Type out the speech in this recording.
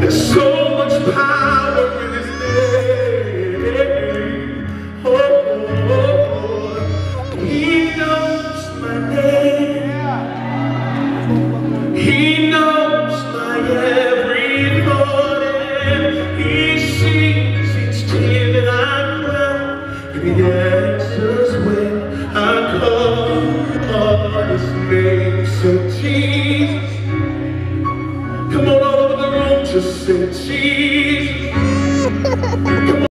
There's so much power in His name. Oh, oh, oh. He knows my name. He knows my every thought. He sees each tear that I cry. just said, Jesus.